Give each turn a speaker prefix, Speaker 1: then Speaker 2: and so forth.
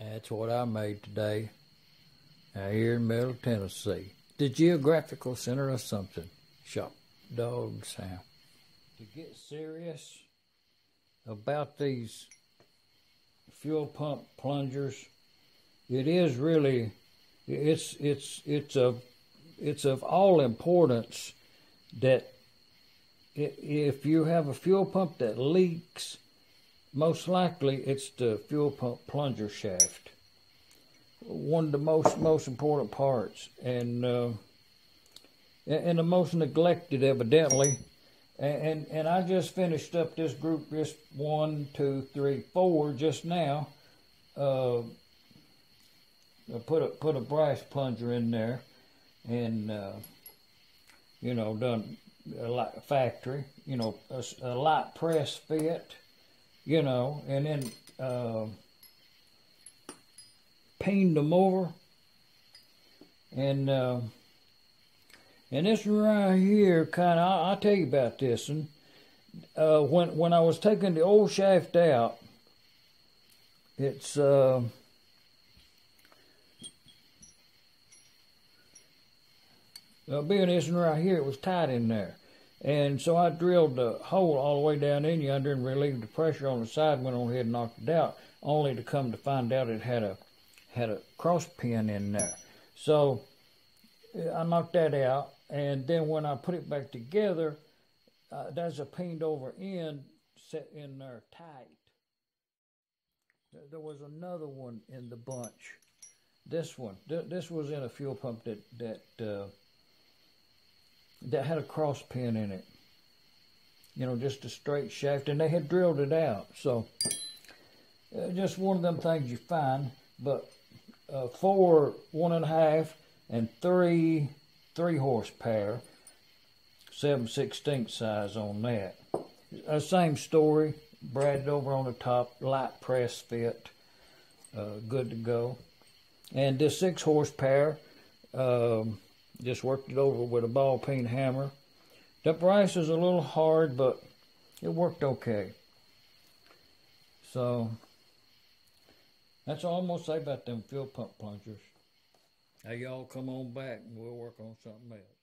Speaker 1: That's what I made today out here in Middle Tennessee. The geographical center of something. Shop dog Sam. To get serious about these fuel pump plungers, it is really it's it's it's of it's of all importance that if you have a fuel pump that leaks most likely, it's the fuel pump plunger shaft. One of the most most important parts, and uh, and the most neglected, evidently. And, and I just finished up this group, just one, two, three, four, just now. Uh, I put a put a brass plunger in there, and uh, you know done a light factory, you know a, a light press fit you know, and then uh, painted them over. And uh, and this right here, kind of, I'll tell you about this. And uh, when when I was taking the old shaft out, it's uh, being this one right here, it was tight in there. And so I drilled the hole all the way down in yonder and relieved the pressure on the side, went on ahead and knocked it out, only to come to find out it had a had a cross pin in there. So I knocked that out, and then when I put it back together, uh, there's a pinned over end set in there tight. There was another one in the bunch. This one, th- this was in a fuel pump that that uh, that had a cross pin in it. You know, just a straight shaft, and they had drilled it out. So, uh, just one of them things you find. But uh, four, one and a half, and three, three horsepower, seven sixteenth size on that. Uh, same story, braided over on the top, light press fit, uh, good to go. And this six horsepower. Um, just worked it over with a ball peen hammer. The brass is a little hard, but it worked okay. So that's all I'm gonna say about them fuel pump plungers. Now y'all come on back and we'll work on something else.